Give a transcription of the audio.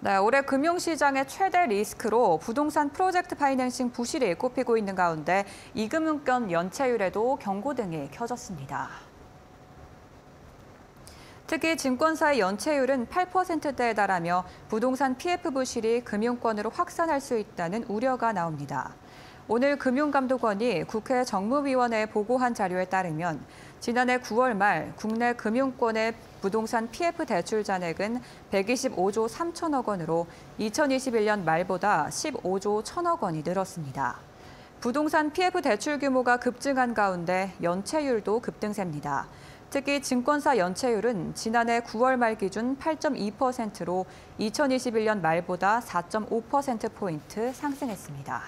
네, 올해 금융시장의 최대 리스크로 부동산 프로젝트 파이낸싱 부실이 꼽히고 있는 가운데 이금융권 연체율에도 경고등이 켜졌습니다. 특히 증권사의 연체율은 8%대에 달하며 부동산 PF 부실이 금융권으로 확산할 수 있다는 우려가 나옵니다. 오늘 금융감독원이 국회 정무위원회에 보고한 자료에 따르면 지난해 9월 말 국내 금융권의 부동산 PF 대출 잔액은 125조 3천억 원으로 2021년 말보다 15조 1천억 원이 늘었습니다. 부동산 PF 대출 규모가 급증한 가운데 연체율도 급등세입니다. 특히 증권사 연체율은 지난해 9월 말 기준 8.2%로 2021년 말보다 4.5%포인트 상승했습니다.